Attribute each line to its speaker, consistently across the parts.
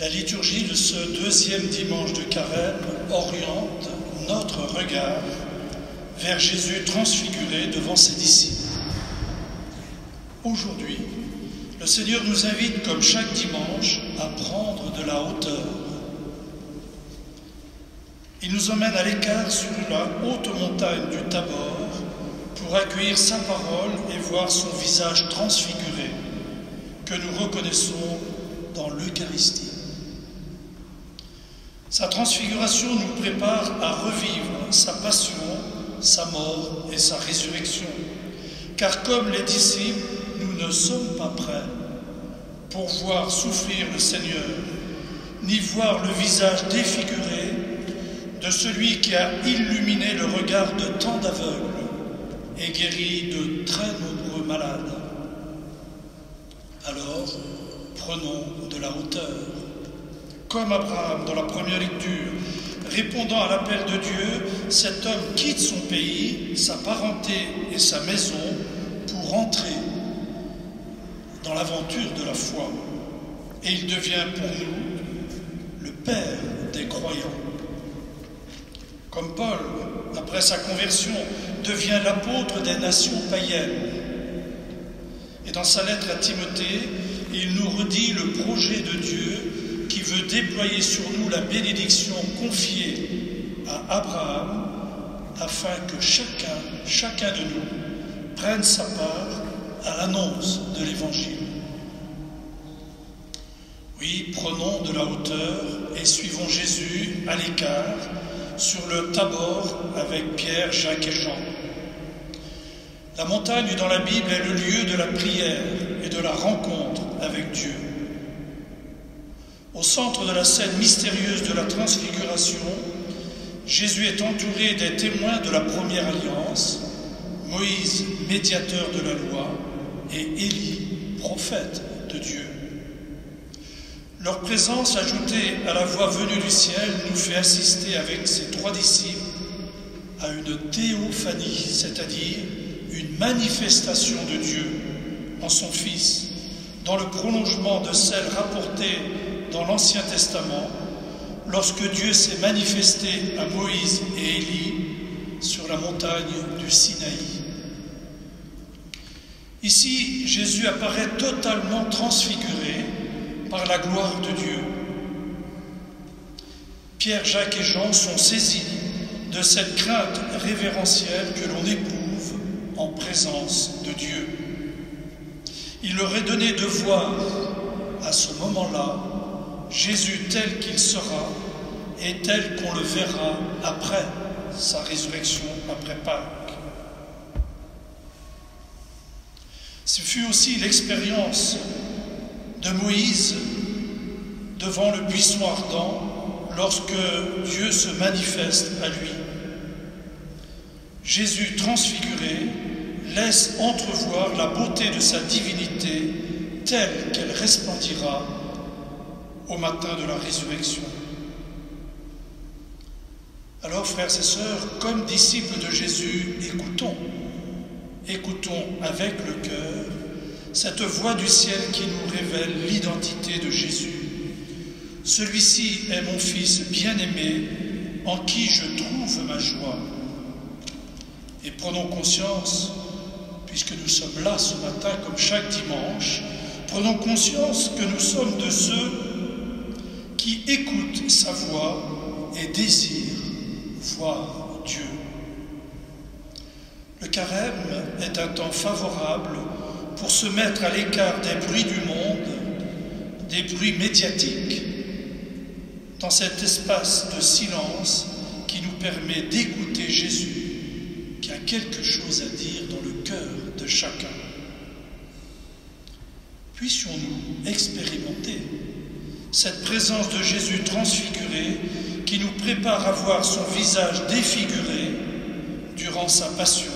Speaker 1: La liturgie de ce deuxième dimanche de carême oriente notre regard vers Jésus transfiguré devant ses disciples. Aujourd'hui, le Seigneur nous invite, comme chaque dimanche, à prendre de la hauteur. Il nous emmène à l'écart sur la haute montagne du Tabor pour accueillir sa parole et voir son visage transfiguré que nous reconnaissons dans l'Eucharistie. Sa transfiguration nous prépare à revivre sa passion, sa mort et sa résurrection. Car comme les disciples, nous ne sommes pas prêts pour voir souffrir le Seigneur, ni voir le visage défiguré de celui qui a illuminé le regard de tant d'aveugles et guéri de très nombreux malades. Alors, prenons de la hauteur comme Abraham dans la première lecture, répondant à l'appel de Dieu, cet homme quitte son pays, sa parenté et sa maison pour entrer dans l'aventure de la foi. Et il devient pour nous le Père des croyants. Comme Paul, après sa conversion, devient l'apôtre des nations païennes. Et dans sa lettre à Timothée, il nous redit le projet de Dieu déployer sur nous la bénédiction confiée à Abraham afin que chacun, chacun de nous prenne sa part à l'annonce de l'Évangile. Oui, prenons de la hauteur et suivons Jésus à l'écart sur le Tabor avec Pierre, Jacques et Jean. La montagne dans la Bible est le lieu de la prière et de la rencontre avec Dieu. Au centre de la scène mystérieuse de la transfiguration, Jésus est entouré des témoins de la première alliance, Moïse, médiateur de la loi, et Élie, prophète de Dieu. Leur présence, ajoutée à la voix venue du ciel, nous fait assister avec ses trois disciples à une théophanie, c'est-à-dire une manifestation de Dieu en son Fils, dans le prolongement de celle rapportée dans l'Ancien Testament, lorsque Dieu s'est manifesté à Moïse et Élie sur la montagne du Sinaï. Ici, Jésus apparaît totalement transfiguré par la gloire de Dieu. Pierre, Jacques et Jean sont saisis de cette crainte révérentielle que l'on éprouve en présence de Dieu. Il leur est donné de voir à ce moment-là Jésus tel qu'il sera et tel qu'on le verra après sa résurrection, après Pâques. Ce fut aussi l'expérience de Moïse devant le buisson ardent lorsque Dieu se manifeste à lui. Jésus transfiguré laisse entrevoir la beauté de sa divinité telle qu'elle resplendira au matin de la résurrection. Alors, frères et sœurs, comme disciples de Jésus, écoutons, écoutons avec le cœur cette voix du ciel qui nous révèle l'identité de Jésus. Celui-ci est mon Fils bien-aimé, en qui je trouve ma joie. Et prenons conscience, puisque nous sommes là ce matin comme chaque dimanche, prenons conscience que nous sommes de ceux qui écoute sa voix et désire voir Dieu. Le carême est un temps favorable pour se mettre à l'écart des bruits du monde, des bruits médiatiques, dans cet espace de silence qui nous permet d'écouter Jésus, qui a quelque chose à dire dans le cœur de chacun. Puissions-nous expérimenter cette présence de Jésus transfiguré qui nous prépare à voir son visage défiguré durant sa passion,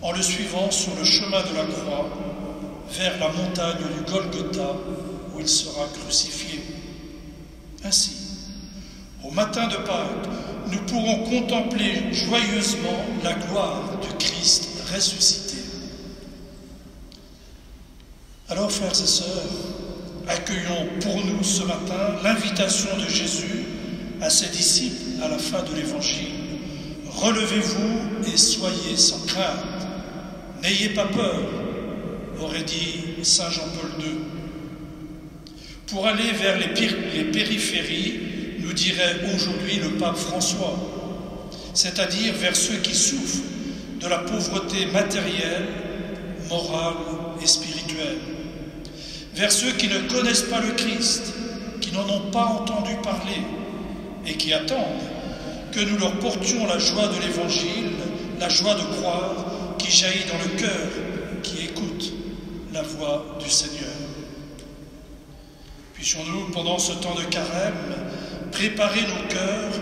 Speaker 1: en le suivant sur le chemin de la croix vers la montagne du Golgotha où il sera crucifié. Ainsi, au matin de Pâques, nous pourrons contempler joyeusement la gloire du Christ ressuscité. Alors, frères et sœurs, accueillons pour nous ce matin l'invitation de Jésus à ses disciples à la fin de l'Évangile. Relevez-vous et soyez sans crainte. N'ayez pas peur, aurait dit Saint Jean-Paul II. Pour aller vers les, périphéries, nous dirait aujourd'hui le pape François, c'est-à-dire vers ceux qui souffrent de la pauvreté matérielle, morale et spirituelle, vers ceux qui ne connaissent pas le Christ, qui n'en ont pas entendu parler et qui attendent que nous leur portions la joie de l'Évangile, la joie de croire qui jaillit dans le cœur, qui écoute la voix du Seigneur. Puissions-nous, pendant ce temps de carême, préparer nos cœurs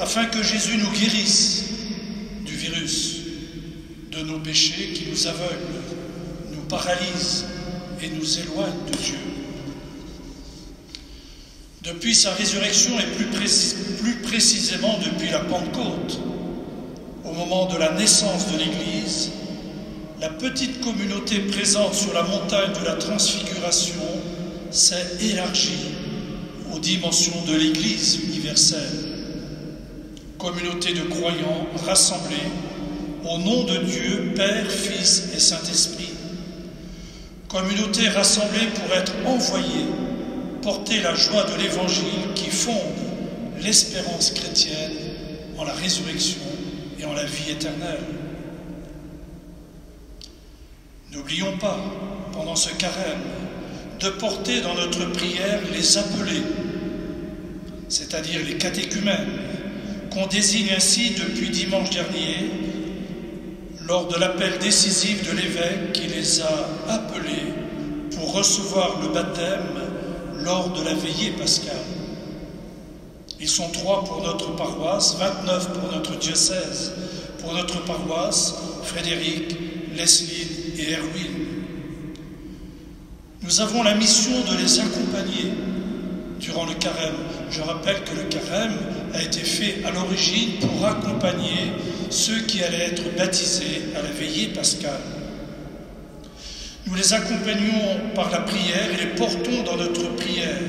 Speaker 1: afin que Jésus nous guérisse du virus, de nos péchés qui nous aveuglent, nous paralysent et nous éloignent de Dieu. Depuis sa résurrection et plus, plus précisément depuis la Pentecôte, au moment de la naissance de l'Église, la petite communauté présente sur la montagne de la transfiguration s'est élargie aux dimensions de l'Église universelle. Communauté de croyants rassemblés au nom de Dieu, Père, Fils et Saint-Esprit. Communauté rassemblée pour être envoyée, porter la joie de l'Évangile qui fonde l'espérance chrétienne en la résurrection et en la vie éternelle. N'oublions pas, pendant ce carême, de porter dans notre prière les appelés, c'est-à-dire les catéchumènes, qu'on désigne ainsi depuis dimanche dernier, lors de l'appel décisif de l'évêque qui les a appelés pour recevoir le baptême lors de la veillée pascale. Ils sont trois pour notre paroisse, 29 pour notre diocèse. Pour notre paroisse, Frédéric, Leslie et Erwin. Nous avons la mission de les accompagner durant le carême. Je rappelle que le carême a été fait à l'origine pour accompagner ceux qui allaient être baptisés à la veillée pascale. Nous les accompagnons par la prière et les portons dans notre prière,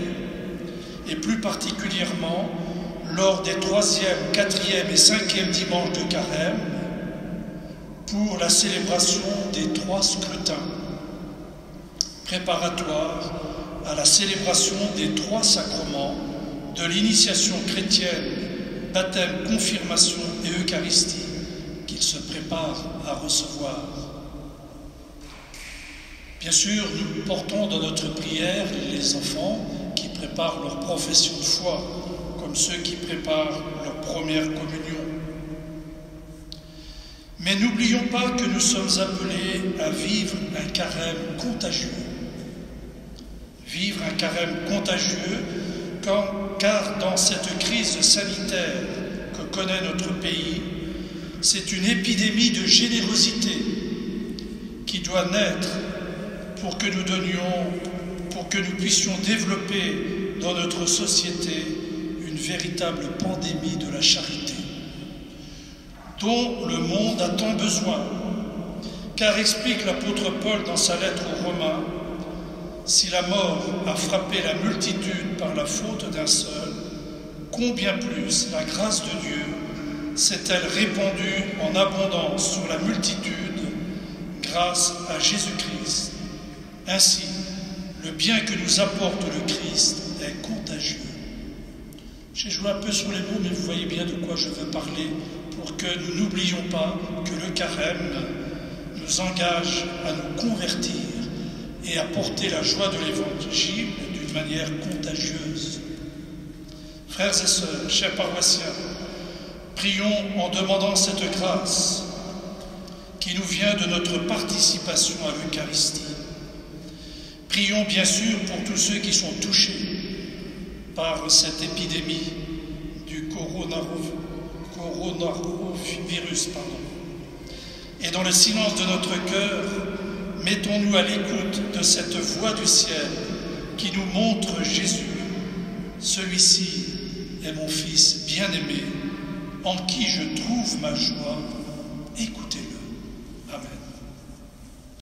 Speaker 1: et plus particulièrement lors des troisième, quatrième et cinquième dimanches de carême, pour la célébration des trois scrutins. Préparatoires à la célébration des trois sacrements de l'initiation chrétienne, baptême, confirmation et Eucharistie qu'ils se préparent à recevoir. Bien sûr, nous portons dans notre prière les enfants qui préparent leur profession de foi, comme ceux qui préparent leur première communion. Mais n'oublions pas que nous sommes appelés à vivre un carême contagieux. Vivre un carême contagieux, car dans cette crise sanitaire que connaît notre pays, c'est une épidémie de générosité qui doit naître pour que nous donnions, pour que nous puissions développer dans notre société une véritable pandémie de la charité dont le monde a tant besoin. Car explique l'apôtre Paul dans sa lettre aux Romains, si la mort a frappé la multitude par la faute d'un seul, combien plus la grâce de Dieu s'est-elle répandue en abondance sur la multitude grâce à Jésus-Christ. Ainsi, le bien que nous apporte le Christ est contagieux. J'ai joué un peu sur les mots, mais vous voyez bien de quoi je veux parler pour que nous n'oublions pas que le carême nous engage à nous convertir et à porter la joie de l'Évangile d'une manière contagieuse. Frères et sœurs, chers paroissiens, prions en demandant cette grâce qui nous vient de notre participation à l'Eucharistie. Prions bien sûr pour tous ceux qui sont touchés par cette épidémie du coronavirus. Et dans le silence de notre cœur, mettons-nous à l'écoute de cette voix du ciel qui nous montre Jésus. Celui-ci est mon Fils bien-aimé, en qui je trouve ma joie. Écoutez.